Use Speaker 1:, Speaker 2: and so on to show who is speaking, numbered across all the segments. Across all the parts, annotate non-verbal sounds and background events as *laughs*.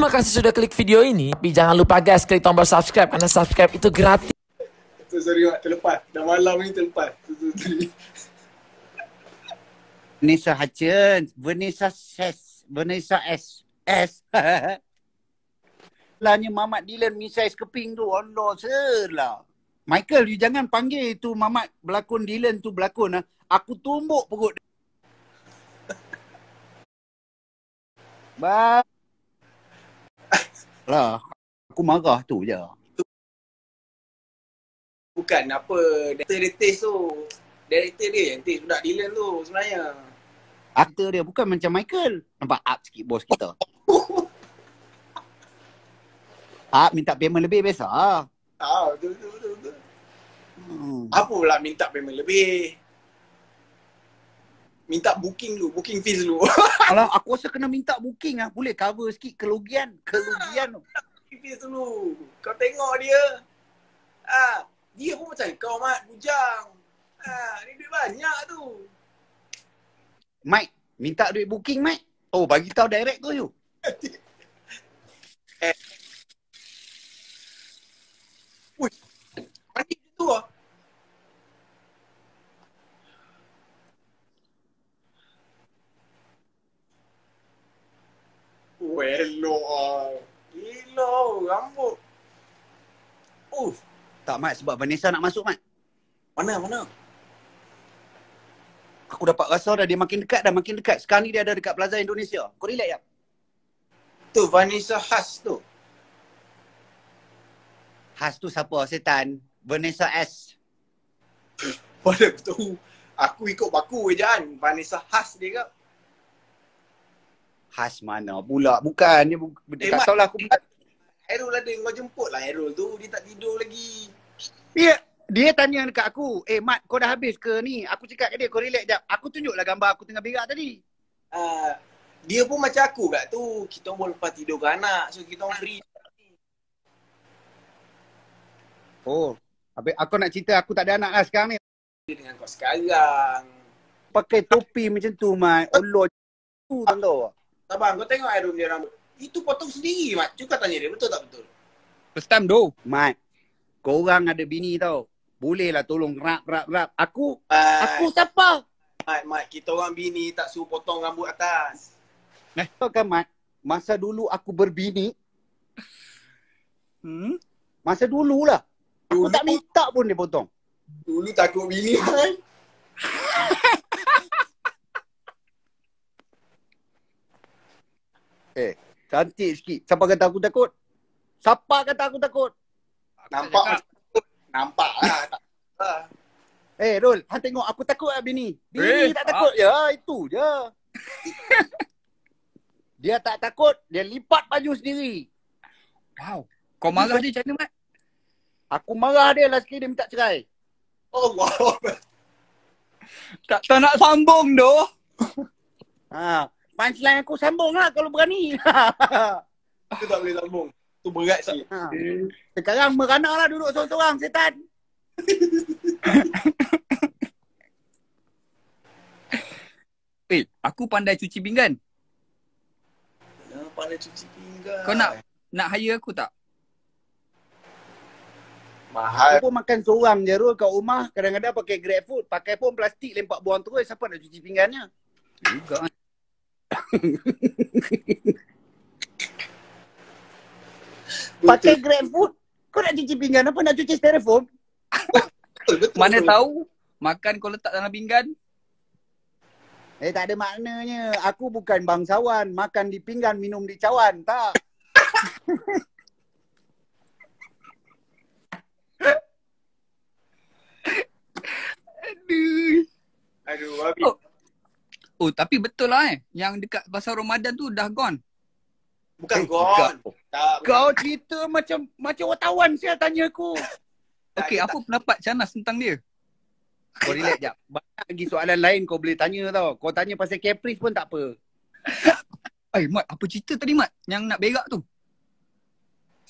Speaker 1: Terima kasih sudah klik video ini. Tapi jangan lupa guys, klik tombol subscribe karena subscribe itu gratis.
Speaker 2: Tu sorry Mak, terlepas. Dah malam ni terlepas. Tu tu sorry.
Speaker 3: Vanessa Hutchins, Vanessa S, Vanessa S, S. *laughs* Lanya Mamat Dylan misai keping tu, Allah selah. Michael, you jangan panggil tu Mamat berlakon Dylan tu berlakon ah. Aku tumbuk perut dia. *laughs* Ba. Lah, aku marah tu je.
Speaker 2: Bukan apa, director dia taste tu. Director dia yang taste budak Dylan tu sebenarnya.
Speaker 3: Aktor dia bukan macam Michael. Nampak up sikit bos kita. *laughs* Up minta payment lebih biasa.
Speaker 2: Ah, betul betul betul. betul.
Speaker 3: Hmm.
Speaker 2: Apa pula minta payment lebih? Minta booking dulu, booking fees dulu. *laughs*
Speaker 3: Kalau aku rasa kena minta booking ah, boleh cover sikit kerugian, kerugian tu. *laughs*
Speaker 2: booking fees dulu. Kau tengok dia. Ah, dia pun macam kau mat bujang. Ah, ni duit banyak tu.
Speaker 3: Mike, minta duit booking Mike. Oh, bagi tahu direct tu you.
Speaker 2: Mandi tu ah. Oh, elok ah. Gila, rambut. Oh,
Speaker 3: Tak Mike sebab Vanessa nak masuk Mike.
Speaker 2: mana mana?
Speaker 3: Aku dapat rasa dah dia makin dekat dah makin dekat. Sekarang ni dia ada dekat Plaza Indonesia. Kau relax ya?
Speaker 2: Tu Vanessa Has tu.
Speaker 3: Has tu siapa? Setan. Vanessa S.
Speaker 2: Pada aku tahu. Aku ikut baku je kan. Vanessa Has dia ke?
Speaker 3: Has mana pula? Bukan. Dia, bu-
Speaker 2: Eh,
Speaker 3: tak
Speaker 2: Mat.
Speaker 3: tahu lah aku.
Speaker 2: Hairul ada. Kau jemput lah Hairul tu. Dia tak tidur lagi.
Speaker 3: Dia, dia tanya dekat aku. Eh Mat, kau dah habis ke ni? Aku cakap kat dia, kau relax jap. Aku tunjuklah gambar aku tengah berak tadi.
Speaker 2: Uh, dia pun macam aku kat tu. Kita orang lepas tidur ke anak. So kita orang free.
Speaker 3: Oh. Habis aku nak cerita aku tak ada anak lah sekarang ni.
Speaker 2: dengan kau sekarang.
Speaker 3: Pakai topi macam tu, Mat. Allah. Tu tahu.
Speaker 2: Sabar, kau tengok Hairul punya rambut. Itu potong sendiri, Mat. Cuba tanya dia, betul tak betul?
Speaker 4: First time doh.
Speaker 3: Mat, korang ada bini tau. Bolehlah tolong rap, rap, rap. Aku,
Speaker 2: Mat,
Speaker 3: aku siapa?
Speaker 2: Mat, Mat, kita orang bini tak suruh potong rambut atas.
Speaker 3: Kau kan, Mat, masa dulu aku berbini,
Speaker 4: Hmm?
Speaker 3: masa dulu lah. Aku
Speaker 2: Dulu,
Speaker 3: tak minta pun dia potong.
Speaker 2: dulu takut bini, Mat. *laughs*
Speaker 3: Eh, cantik sikit. Siapa kata aku takut? Siapa kata aku takut?
Speaker 2: Nampak macam. Nampak lah. lah.
Speaker 3: Eh, Rul, han tengok aku takut lah bini.
Speaker 4: Eh,
Speaker 3: Bini tak takut. Ya, itu je. *laughs* dia tak takut, dia lipat baju sendiri.
Speaker 4: Wow. Kau marah dia macam mana, Mat?
Speaker 3: Aku marah dia lah sekali dia minta cerai.
Speaker 2: Allah.
Speaker 4: Tak, tak nak sambung doh.
Speaker 3: Ha, punchline aku sambung lah kalau berani. *laughs*
Speaker 2: Itu tak boleh sambung. Tu berat sikit.
Speaker 3: ha. Sekarang merana lah duduk seorang-seorang setan. *laughs*
Speaker 4: Eh, aku pandai cuci pinggan.
Speaker 2: Ya, pandai cuci pinggan.
Speaker 4: Kau nak nak hire aku tak?
Speaker 2: Mahal.
Speaker 3: Aku pun makan seorang je Rul kat rumah. Kadang-kadang pakai grab food. Pakai pun plastik lempak buang terus. Siapa nak cuci pinggannya?
Speaker 4: Juga. *laughs*
Speaker 3: Pakai grab food. Kau nak cuci pinggan apa? Nak cuci styrofoam?
Speaker 2: Betul, betul.
Speaker 4: Mana
Speaker 2: betul.
Speaker 4: tahu makan kau letak dalam pinggan.
Speaker 3: Eh tak ada maknanya. Aku bukan bangsawan. Makan di pinggan, minum di cawan. Tak. *laughs*
Speaker 4: Aduh.
Speaker 2: Aduh, habis.
Speaker 4: Oh. Oh, tapi betul lah eh. Yang dekat pasar Ramadan tu dah gone.
Speaker 2: Bukan
Speaker 3: Eh,
Speaker 2: gone. Tak,
Speaker 3: Kau cerita macam macam wartawan saya tanya aku. *laughs*
Speaker 4: Okey,
Speaker 2: tak,
Speaker 4: apa pendapat Canas tentang dia?
Speaker 3: Kau relax jap. Banyak lagi soalan lain kau boleh tanya tau. Kau tanya pasal Caprice pun tak apa. *laughs*
Speaker 4: Eh, Mat, apa cerita tadi, Mat? Yang nak berak tu?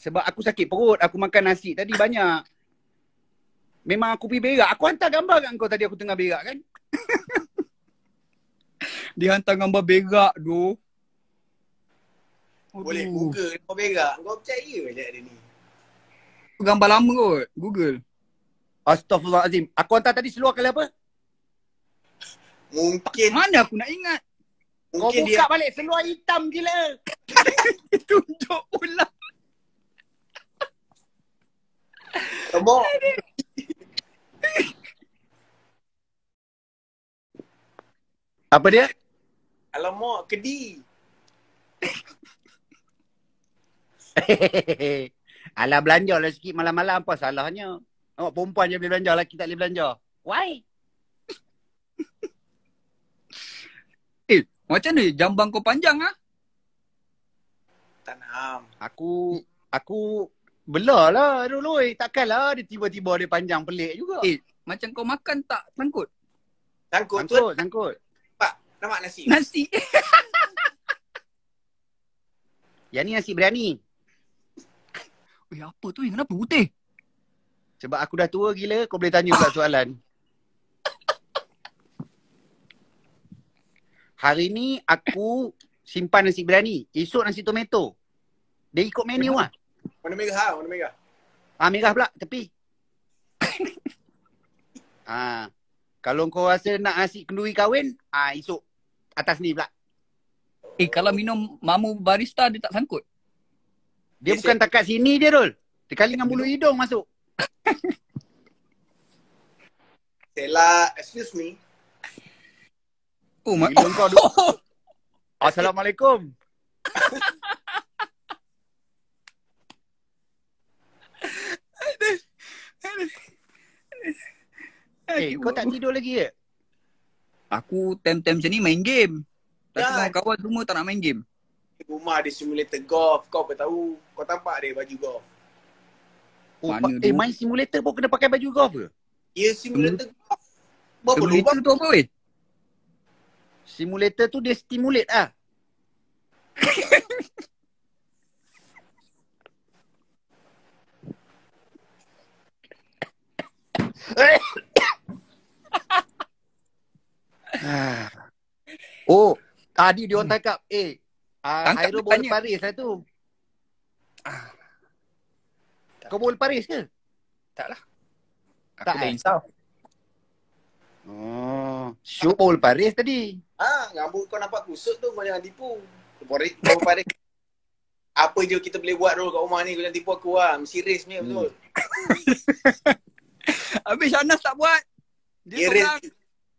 Speaker 3: Sebab aku sakit perut. Aku makan nasi tadi banyak. Memang aku pergi berak. Aku hantar gambar kat kau tadi aku tengah berak kan. *laughs*
Speaker 4: Dia hantar gambar berak tu.
Speaker 2: Boleh. Google kau berak. Kau percaya je dia ni.
Speaker 4: Gambar lama kot. Google.
Speaker 3: Astaghfirullahalazim. Aku hantar tadi seluar kali apa?
Speaker 2: Mungkin
Speaker 4: Mana aku nak ingat?
Speaker 3: Kau
Speaker 2: mungkin
Speaker 3: buka
Speaker 2: dia
Speaker 3: balik seluar hitam gila. *laughs*
Speaker 4: Tunjuk ulang.
Speaker 2: Tembok.
Speaker 3: Apa dia?
Speaker 2: Alamak, kedi. *laughs*
Speaker 3: Alah belanja lah sikit malam-malam apa salahnya. Awak perempuan je boleh belanja, lelaki tak boleh belanja. Why? *laughs*
Speaker 4: Eh, macam mana jambang kau panjang ah?
Speaker 2: Tak nam.
Speaker 3: Aku aku belah lah dulu. Eh. Takkanlah dia tiba-tiba dia panjang pelik juga.
Speaker 4: Eh, macam kau makan tak sangkut?
Speaker 2: Sangkut tu
Speaker 3: sangkut, sangkut.
Speaker 2: Nampak nasi.
Speaker 4: Nasi. *laughs*
Speaker 3: Yang ni nasi biryani.
Speaker 4: Eh, apa tu? Eh, kenapa putih?
Speaker 3: Sebab aku dah tua gila, kau boleh tanya pula *laughs* soalan. Hari ni aku simpan nasi biryani. Esok nasi tomato. Dia ikut menu lah.
Speaker 2: Warna merah, warna merah.
Speaker 3: Ah merah pula tepi. *laughs* ah kalau kau rasa nak nasi kenduri kahwin, ah esok atas ni pula.
Speaker 4: Eh, kalau minum mamu barista dia tak sangkut?
Speaker 3: Dia
Speaker 2: Yes,
Speaker 3: bukan takat sini dia Rul. Dia kali dengan bulu hidung masuk. *laughs*
Speaker 2: Stella, excuse me.
Speaker 4: Oh, mak.
Speaker 3: Gila kau duk. *laughs* Assalamualaikum. Eh, kau tak tidur lagi ke?
Speaker 4: Aku time-time macam ni main game. Tapi
Speaker 2: Ya.
Speaker 4: kawan-kawan semua tak nak main game.
Speaker 2: Rumah ada simulator golf. Kau apa tahu? Kau tampak dia baju golf.
Speaker 3: Oh,
Speaker 4: Mana
Speaker 3: eh,
Speaker 4: dulu?
Speaker 3: main simulator pun kena pakai baju golf ke?
Speaker 2: Ya, simulator golf. Berapa
Speaker 4: Simulator
Speaker 2: lubang?
Speaker 4: tu apa weh?
Speaker 3: Simulator tu dia stimulate ah. *laughs* oh, tadi dia orang tangkap. Eh, uh,
Speaker 4: Tangkap
Speaker 3: Hairul
Speaker 4: dia
Speaker 3: bola. Paris lah tu. Kau bola Paris ke?
Speaker 4: Aku
Speaker 3: Tak,
Speaker 4: dah
Speaker 3: eh?
Speaker 4: insaf.
Speaker 3: Oh, shoot bola Paris tadi.
Speaker 2: Ha, rambut kau nampak kusut tu kau jangan tipu. Paris, kau Paris. Apa je kita boleh buat dulu kat rumah ni kau jangan tipu aku lah. Mesti race ni betul. *laughs*
Speaker 4: Habis Shanas tak buat. Dia
Speaker 2: Dia race.
Speaker 4: seorang.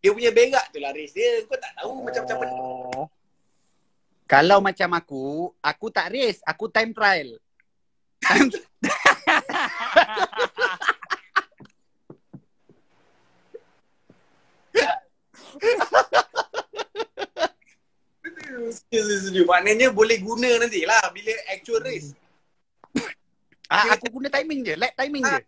Speaker 2: Dia punya berak tu lah race dia. Kau tak tahu macam-macam mana.
Speaker 4: Oh.
Speaker 3: Kalau macam aku, aku tak race, aku time trial. *laughs*
Speaker 2: Setuju, setuju. Maknanya boleh guna nanti lah bila actual race.
Speaker 3: Ah, aku guna timing je, lap timing je.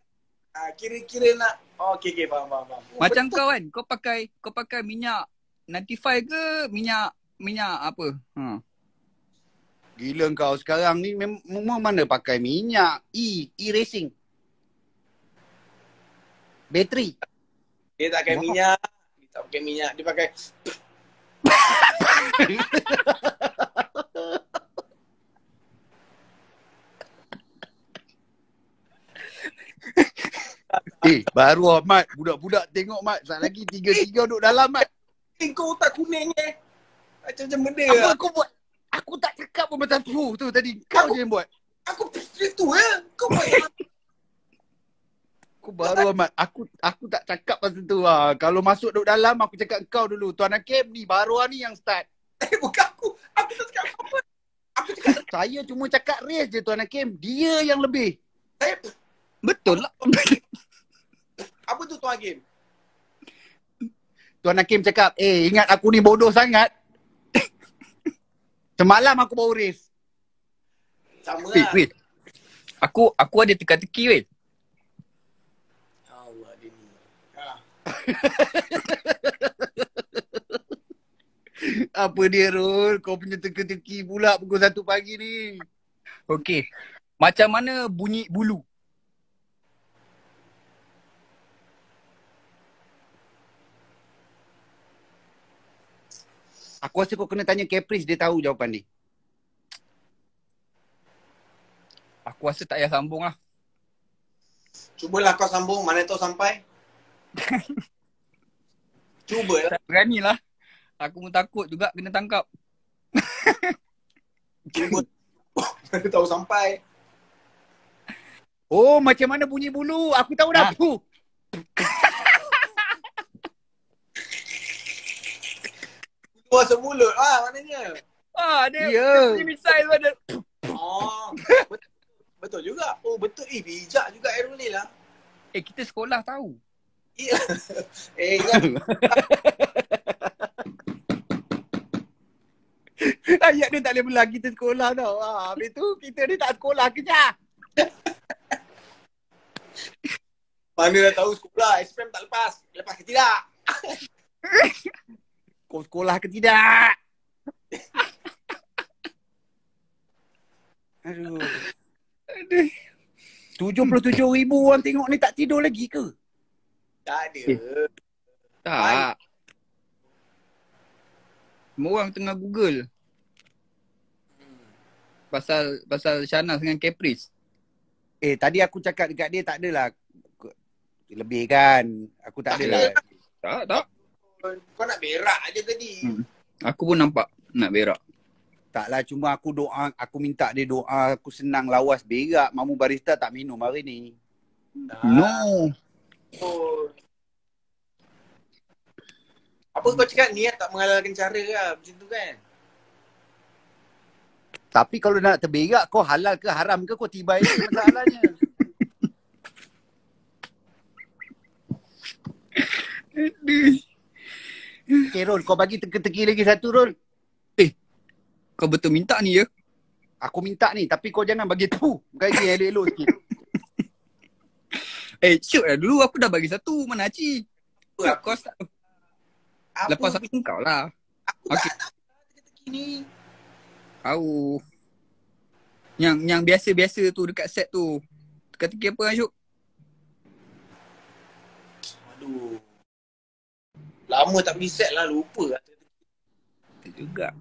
Speaker 2: Ha, kira-kira nak. Oh, okay, okay. Faham, faham, faham.
Speaker 4: Macam kau kan, kau pakai kau pakai minyak 95 ke minyak minyak apa? Ha.
Speaker 3: Gila kau sekarang ni mem- memang mana pakai minyak E, e-racing. Bateri.
Speaker 2: Dia tak pakai minyak. Dia tak pakai minyak. Dia pakai. *laughs*
Speaker 3: Eh, baru Ahmad. Budak-budak tengok Mat. Sat lagi tiga-tiga duduk dalam Mat.
Speaker 2: Eh, kau tak kuning eh. Macam-macam benda
Speaker 3: Apa
Speaker 2: lah.
Speaker 3: aku buat? Aku tak cakap pun macam tu tu tadi. Kau je yang buat.
Speaker 2: Aku fikir tu eh. Kau buat
Speaker 3: Aku baru Ahmad. Aku aku tak cakap pasal tu lah. Kalau masuk duduk dalam aku cakap kau dulu. Tuan Hakim ni baru ni yang start.
Speaker 2: Eh, bukan aku. Aku tak cakap apa-apa. Aku cakap *laughs*
Speaker 3: Saya cuma cakap race je Tuan Hakim. Dia yang lebih.
Speaker 2: saya.
Speaker 4: Betul lah. *laughs*
Speaker 2: Apa tu tuan game?
Speaker 3: Tuan Hakim cakap, eh ingat aku ni bodoh sangat. *coughs* Semalam aku baru race.
Speaker 2: Sama
Speaker 4: Wait,
Speaker 2: lah.
Speaker 4: wait. Aku aku ada teka-teki weh.
Speaker 2: Allah dia ni. Ha. *laughs*
Speaker 3: Apa dia Rul? Kau punya teka-teki pula pukul 1 pagi ni.
Speaker 4: Okey. Macam mana bunyi bulu?
Speaker 3: Aku rasa kau kena tanya Caprice, dia tahu jawapan ni.
Speaker 4: Aku rasa tak payah sambung lah.
Speaker 2: Cubalah kau sambung, mana tahu sampai. *laughs* Cuba lah.
Speaker 4: Tak berani lah. Aku pun takut juga kena tangkap. *laughs*
Speaker 2: Cuba. mana tahu sampai.
Speaker 3: Oh, macam mana bunyi bulu? Aku tahu dah.
Speaker 4: Ah.
Speaker 3: Puh.
Speaker 2: Keluar semulut. Ah, maknanya.
Speaker 4: Ah, dia
Speaker 3: Ya.
Speaker 4: dia misal tu ada.
Speaker 2: Oh, betul, betul juga. Oh, betul. Eh, bijak juga Airul ni lah.
Speaker 4: Eh, kita sekolah tahu.
Speaker 2: Ya. *laughs* eh, kan. *laughs*
Speaker 3: Ayat dia tak boleh belah kita sekolah tau. Ah, habis tu kita ni tak sekolah kejap.
Speaker 2: Mana dah tahu sekolah. SPM tak lepas. Lepas ke tidak?
Speaker 3: Sekolah ke tidak? *laughs* Aduh.
Speaker 4: Aduh.
Speaker 3: 77 ribu orang tengok ni tak tidur lagi ke?
Speaker 2: Tak ada.
Speaker 3: Eh.
Speaker 4: Tak. Semua orang tengah Google pasal pasal Shanas dengan Caprice.
Speaker 3: Eh tadi aku cakap dekat dia tak adalah lebih kan. Aku tak
Speaker 2: Tak
Speaker 3: adalah.
Speaker 4: Tak, tak.
Speaker 2: Kau nak berak aja tadi.
Speaker 4: Hmm. Aku pun nampak nak berak.
Speaker 3: Taklah cuma aku doa, aku minta dia doa aku senang lawas berak. Mamu barista tak minum hari ni.
Speaker 4: No.
Speaker 2: Oh. Apa kau cakap niat tak menghalalkan cara lah. Macam tu kan?
Speaker 3: Tapi kalau nak terberak kau halal ke haram ke kau tiba je masalahnya. *laughs*
Speaker 4: Aduh.
Speaker 3: Okay Rol, kau bagi teka-teki lagi satu Rol.
Speaker 4: Kau betul minta ni ya?
Speaker 3: Aku minta ni tapi kau jangan bagi tu. Bagi elok-elok sikit. *laughs*
Speaker 4: Eh, shoot lah dulu aku dah bagi satu. Mana Haji?
Speaker 2: Apa?
Speaker 4: Kau start. Lepas aku kau lah.
Speaker 2: Aku
Speaker 4: Okey.
Speaker 2: tak tahu teka-teki ni.
Speaker 4: Tahu. Yang yang biasa-biasa tu dekat set tu. Teka-teki apa Asyuk?
Speaker 2: Aduh. Lama tak pergi set lah. Lupa lah.
Speaker 4: Juga.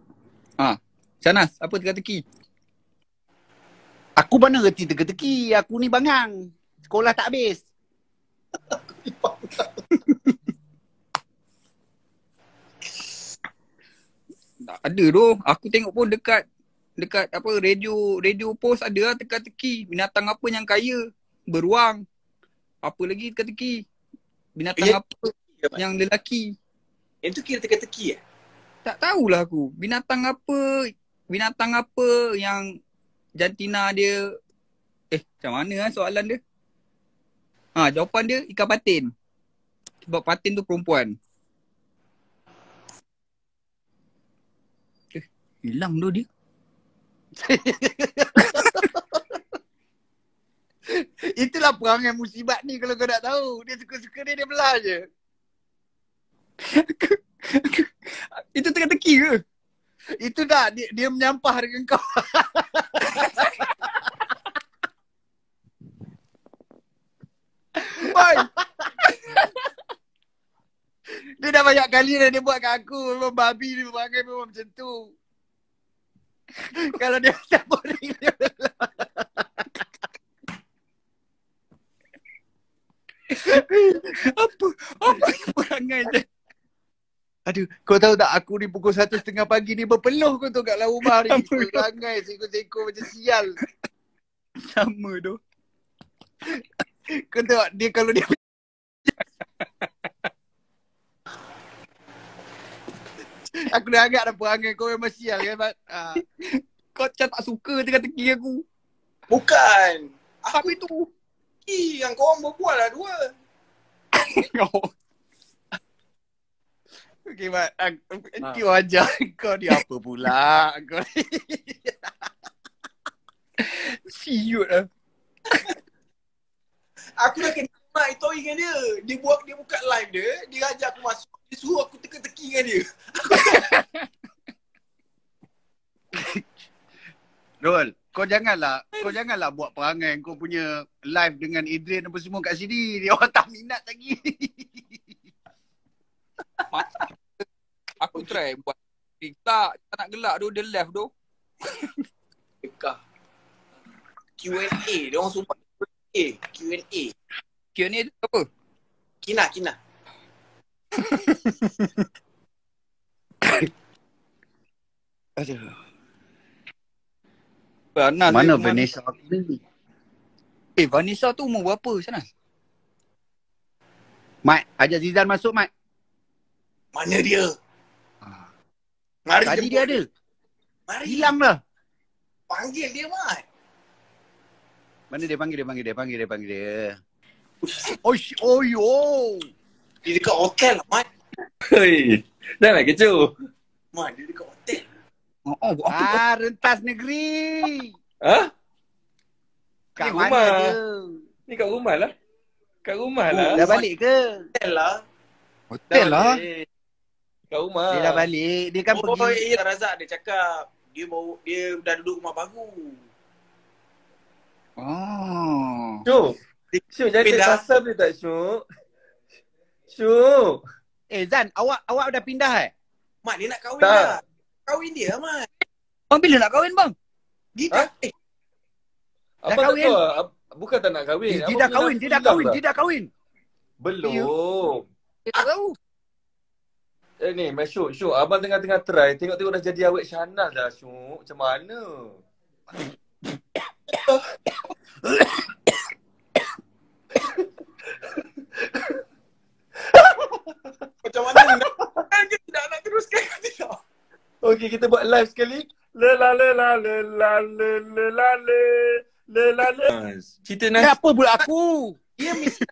Speaker 4: Ha. Shanas, apa teka-teki?
Speaker 3: Aku mana reti teka-teki. Aku ni bangang. Sekolah tak habis. *laughs*
Speaker 4: Tak ada tu. Aku tengok pun dekat dekat apa radio radio post ada lah teka-teki binatang apa yang kaya beruang apa lagi teka-teki binatang
Speaker 2: Ya.
Speaker 4: apa yang lelaki
Speaker 2: Yang tu kira teka-teki eh?
Speaker 4: tak tahulah aku binatang apa binatang apa yang jantina dia eh macam mana lah soalan dia ha jawapan dia ikan patin sebab patin tu perempuan eh hilang tu dia *laughs*
Speaker 3: Itulah perangai musibat ni kalau kau nak tahu. Dia suka-suka dia, dia belah je. *laughs*
Speaker 4: itu teka-teki ke
Speaker 3: Itu dah dia, dia menyampah dengan kau. *laughs*
Speaker 4: Boy.
Speaker 3: Dia dah banyak kali dah dia buat kat aku. Memang babi ni perangai memang macam tu. *laughs* kalau dia tak boring dia
Speaker 4: apa apa yang perangai dia
Speaker 3: Aduh, kau tahu tak aku ni pukul satu setengah pagi ni berpeluh kau *laughs* tu kat dalam rumah ni.
Speaker 4: Apa?
Speaker 3: Perangai seko-seko macam sial. *laughs*
Speaker 4: sama tu
Speaker 3: Kau tengok dia kalau dia *laughs* Aku dah agak dah perangai kau memang sial kan Mat? Ah.
Speaker 4: kau macam tak suka teka-teki aku
Speaker 2: Bukan. Aku
Speaker 4: itu
Speaker 2: teki yang korang berbual lah dua.
Speaker 3: Okay Mat, aku, kau ajar kau ni apa pula kau ni. *laughs*
Speaker 4: siut lah
Speaker 2: Aku dah kena nak itu dengan dia. Dia buat dia buka live dia, dia ajak aku masuk. Dia suruh aku teka-teki dengan dia. *laughs*
Speaker 3: Rol, kau janganlah kau janganlah buat perangai kau punya live dengan Adrian apa semua kat sini. Dia orang tak minat lagi.
Speaker 4: Aku try buat tak tak nak gelak tu dia left tu
Speaker 2: Dekah. Q&A. Dia orang sumpah Q&A. Q&A.
Speaker 4: Q&A tu apa?
Speaker 2: Kina, kina. *laughs*
Speaker 3: Aduh. Mana Vanessa aku ni?
Speaker 4: Eh Vanessa tu umur berapa sana?
Speaker 3: Mat, ajak Zizan masuk, Mat.
Speaker 2: Mana dia? Mari
Speaker 3: Tadi dia ada.
Speaker 2: Mari.
Speaker 3: Hilang dah.
Speaker 2: Panggil dia, Mat.
Speaker 3: Mana dia panggil dia, panggil dia, panggil dia, panggil dia. Oh, sh- oh, yo.
Speaker 2: Dia dekat hotel lah, Mat.
Speaker 5: Hei, jangan kecoh.
Speaker 2: Mat, dia dekat hotel.
Speaker 4: Oh, oh apa?
Speaker 3: Ah, rentas negeri.
Speaker 5: Ha?
Speaker 3: Kat
Speaker 5: Ni
Speaker 3: mana
Speaker 5: rumah.
Speaker 3: dia?
Speaker 5: Ni kat rumah lah. Kat rumah
Speaker 2: Oh,
Speaker 5: lah.
Speaker 3: Dah balik ke?
Speaker 2: Hotel lah.
Speaker 4: Hotel lah.
Speaker 5: balik. Kat rumah.
Speaker 3: Dia dah balik. Dia kan
Speaker 2: oh,
Speaker 3: pergi.
Speaker 2: iya Razak dia cakap. Dia baru dia dah duduk rumah baru.
Speaker 4: Oh.
Speaker 5: Syuk. Syuk jangan cakap
Speaker 2: Pindah.
Speaker 5: pasal dia tak Syuk. Syuk.
Speaker 3: Eh, Zan, awak awak dah pindah eh?
Speaker 2: Mat, dia nak kahwin
Speaker 5: Tak.
Speaker 2: dah. Kahwin dia, Mat.
Speaker 4: Bang bila nak kahwin bang?
Speaker 2: Dia
Speaker 5: Ha?
Speaker 2: dah, eh,
Speaker 3: Dah
Speaker 5: Apa tak
Speaker 3: kahwin?
Speaker 5: tahu? Bukan tak nak kahwin.
Speaker 3: Eh, dia
Speaker 5: Abang
Speaker 3: dah kahwin,
Speaker 5: dah
Speaker 3: dia dah kahwin,
Speaker 5: dah.
Speaker 3: dia dah kahwin.
Speaker 5: Belum.
Speaker 4: Dia tak tahu.
Speaker 5: Eh ni, Mas Syuk, Syuk. Abang tengah-tengah try. Tengok-tengok dah jadi awet Syahnas dah, Syuk. Macam mana?
Speaker 2: macam mana ni? Nak ke tidak nak teruskan ke tidak?
Speaker 5: Okey, kita buat live sekali. Lela lela lela lela lela lela lela. Cerita
Speaker 3: Eh,
Speaker 5: Nas.
Speaker 3: apa pula aku?
Speaker 2: Dia mesti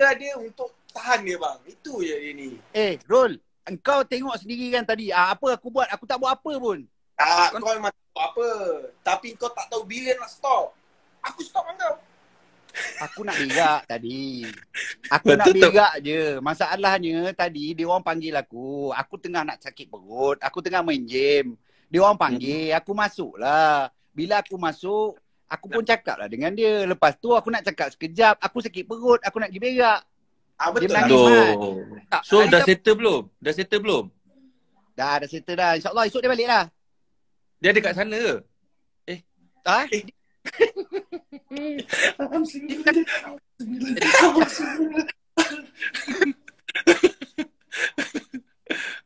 Speaker 2: ada untuk tahan dia, bang. Itu je dia ni.
Speaker 3: Eh, Rol, engkau tengok sendiri kan tadi. Ah, apa aku buat? Aku tak buat apa pun.
Speaker 2: Tak,
Speaker 4: Kau-
Speaker 2: kau memang tak tahu apa. Tapi kau tak tahu bila nak stop. Aku stop kau.
Speaker 3: Aku nak berak *laughs* tadi. Aku nak
Speaker 5: Betul tak?
Speaker 3: berak je. Masalahnya tadi dia orang panggil aku. Aku tengah nak sakit perut. Aku tengah main game. Dia orang panggil. Aku masuk lah. Bila aku masuk, aku pun cakap lah dengan dia. Lepas tu aku nak cakap sekejap. Aku sakit perut. Aku nak pergi berak.
Speaker 2: Ah,
Speaker 3: Dia
Speaker 2: betul
Speaker 3: menangis.
Speaker 2: lah.
Speaker 5: Aduh.
Speaker 4: Tak,
Speaker 5: So dah
Speaker 4: tak-
Speaker 5: settle belum? Dah settle belum?
Speaker 3: Dah, dah settle dah. InsyaAllah esok dia balik lah.
Speaker 5: Dia ada kat sana ke?
Speaker 3: Ah?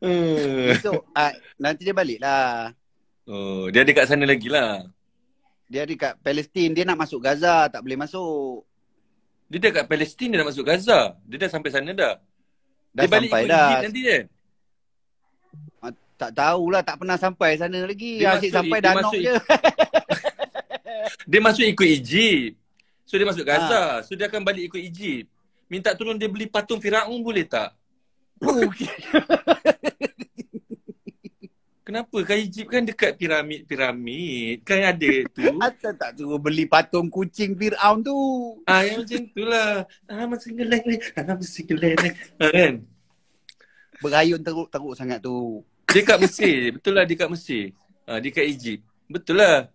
Speaker 5: Hmm. *laughs*
Speaker 3: Esok. ah, nanti dia balik lah.
Speaker 5: Oh, dia ada kat sana lagi lah.
Speaker 3: Dia ada kat Palestin. Dia nak masuk Gaza. Tak boleh masuk.
Speaker 5: Dia dah kat Palestin, dia nak masuk Gaza. Dia dah sampai sana dah.
Speaker 3: Dah
Speaker 5: dia balik
Speaker 3: sampai dah.
Speaker 5: Nanti kan?
Speaker 3: Tak tahulah. Tak pernah sampai sana lagi.
Speaker 5: Dia
Speaker 3: Asyik
Speaker 5: masuk-
Speaker 3: sampai
Speaker 5: dia
Speaker 3: Danok je. *laughs*
Speaker 5: Dia masuk ikut Egypt. So dia masuk Gaza.
Speaker 3: Ah.
Speaker 5: So dia akan balik ikut Egypt. Minta tolong dia beli patung Firaun boleh tak? *laughs* Kenapa? Kan Egypt kan dekat piramid-piramid. Kan ada tu. *laughs*
Speaker 3: Asal tak suruh beli patung kucing Fir'aun tu.
Speaker 5: ah, yang macam tu lah. Ah, masih geleng ni. Ah, masih geleng ni. Ah, kan?
Speaker 3: Berayun teruk-teruk sangat tu.
Speaker 5: Dia kat Mesir. Betul lah dia kat Mesir. Ah, dia kat Egypt. Betul lah.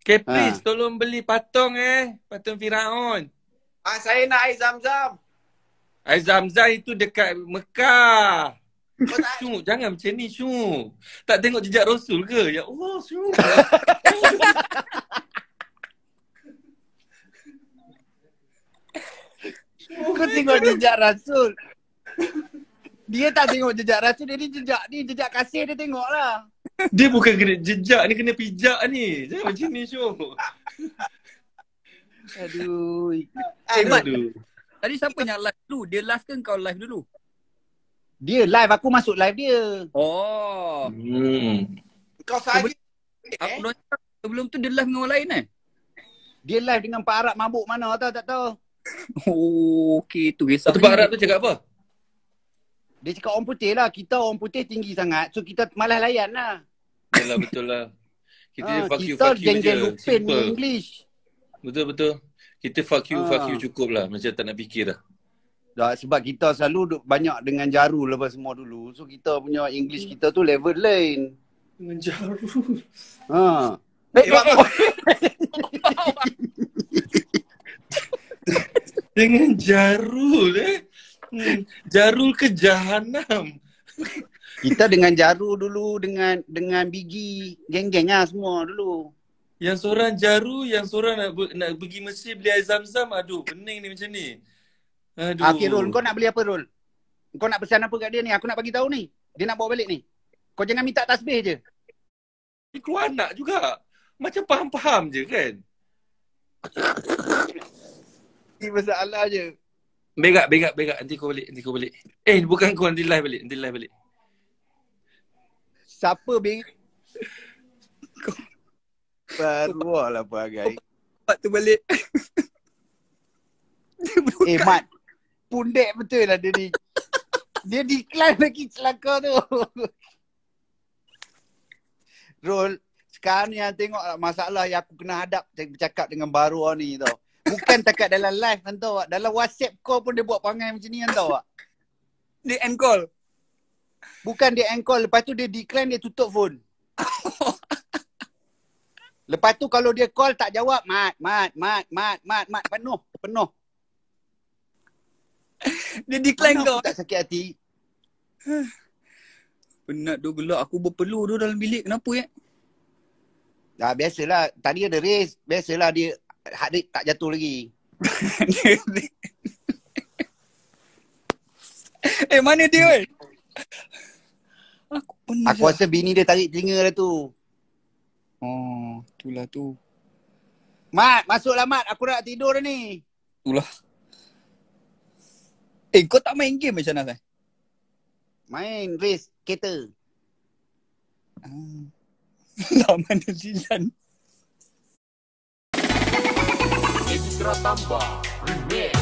Speaker 5: Caprice,
Speaker 3: Ah.
Speaker 5: tolong beli patung eh. Patung Firaun.
Speaker 2: Ah, saya nak air zam-zam.
Speaker 5: Air Zamzam itu dekat Mekah.
Speaker 2: Kau tak
Speaker 5: Syuk, jangan macam ni Syuk. Tak tengok jejak Rasul ke? Ya Allah Syuk. *laughs*
Speaker 3: Kau tengok jejak Rasul. Dia tak tengok jejak Rasul. Dia ni jejak ni. Jejak kasih dia tengok lah.
Speaker 5: Dia bukan kena jejak ni, kena pijak ni. Jangan macam ni Syuk.
Speaker 3: Aduh.
Speaker 2: Eh, Mat,
Speaker 5: Aduh.
Speaker 4: Tadi siapa yang live dulu? Dia last ke kau live dulu?
Speaker 3: Dia live. Aku masuk live dia.
Speaker 4: Oh.
Speaker 5: Hmm.
Speaker 2: kau saja.
Speaker 4: Aku
Speaker 2: Eh?
Speaker 4: dah cakap sebelum tu dia live dengan orang lain eh?
Speaker 3: Dia live dengan Pak Arab mabuk mana tahu tak tahu.
Speaker 4: Oh, okey tu kisah.
Speaker 5: Satu Pak Arab tu cakap apa?
Speaker 3: Dia cakap orang putih lah. Kita orang putih tinggi sangat. So kita malas layan lah.
Speaker 5: Betul lah, betul lah. Kita
Speaker 3: Ah,
Speaker 5: fuck you,
Speaker 3: kita
Speaker 5: fuck you
Speaker 3: geng-geng
Speaker 5: je.
Speaker 3: lupin ni
Speaker 5: Simple.
Speaker 3: English.
Speaker 5: Betul, betul. Kita fuck you, fuck
Speaker 3: Ah.
Speaker 5: you cukup lah. Macam tak nak fikir dah.
Speaker 3: Dah, sebab kita selalu duk banyak dengan jaru lepas semua dulu. So kita punya English kita tu level lain.
Speaker 5: Dengan jaru.
Speaker 3: Ha.
Speaker 2: Eh, Mat, Mat. *laughs*
Speaker 5: Dengan jarul eh. Hmm. Jarul ke jahanam.
Speaker 3: Kita dengan jaru dulu dengan dengan bigi geng-geng lah semua dulu.
Speaker 5: Yang seorang jaru, yang seorang nak nak pergi Mesir beli air zam-zam. Aduh, pening ni macam ni. Aduh.
Speaker 3: Okay Rul, kau nak beli apa Rul? Kau nak pesan apa kat dia ni? Aku nak bagi tahu ni. Dia nak bawa balik ni. Kau jangan minta tasbih je.
Speaker 5: Dia keluar anak juga. Macam faham-faham je kan.
Speaker 3: Ini masalah je.
Speaker 5: Begak, begak, begak. Nanti kau balik, nanti kau balik. Eh, bukan kau. Nanti live balik, nanti live balik.
Speaker 3: Siapa beng? Baru lah perangai.
Speaker 4: Buat tu balik. *laughs*
Speaker 3: Eh Mat. Pundek betul lah dia ni. Dia decline lagi celaka tu. Rul, sekarang ni yang tengok lah masalah yang aku kena hadap bercakap dengan baru ni tau. Bukan takat dalam live kan tau. Dalam WhatsApp call pun dia buat perangai macam ni kan tau.
Speaker 4: Dia end call.
Speaker 3: Bukan dia end call. Lepas tu dia decline, dia tutup phone. *laughs* Lepas tu kalau dia call tak jawab, mat, mat, mat, mat, mat, mat, penuh, penuh. *laughs*
Speaker 4: Dia decline
Speaker 3: Mana
Speaker 4: kau.
Speaker 3: aku tak sakit hati. *sighs*
Speaker 4: Penat tu gelak. Aku berpeluh tu dalam bilik. Kenapa ya?
Speaker 3: Dah biasalah, tadi ada race, biasalah dia heart rate tak jatuh lagi. *laughs*
Speaker 4: eh mana dia weh? Aku penat.
Speaker 3: Aku rasa bini dia tarik telinga dia tu.
Speaker 4: Oh, itulah tu.
Speaker 3: Mat, masuklah Mat, aku nak tidur dah ni.
Speaker 4: Itulah. Eh, kau tak main game macam mana?
Speaker 3: Main race kereta.
Speaker 4: Ah. *laughs* Lah mana Zilan?
Speaker 1: Indra Tambah Remix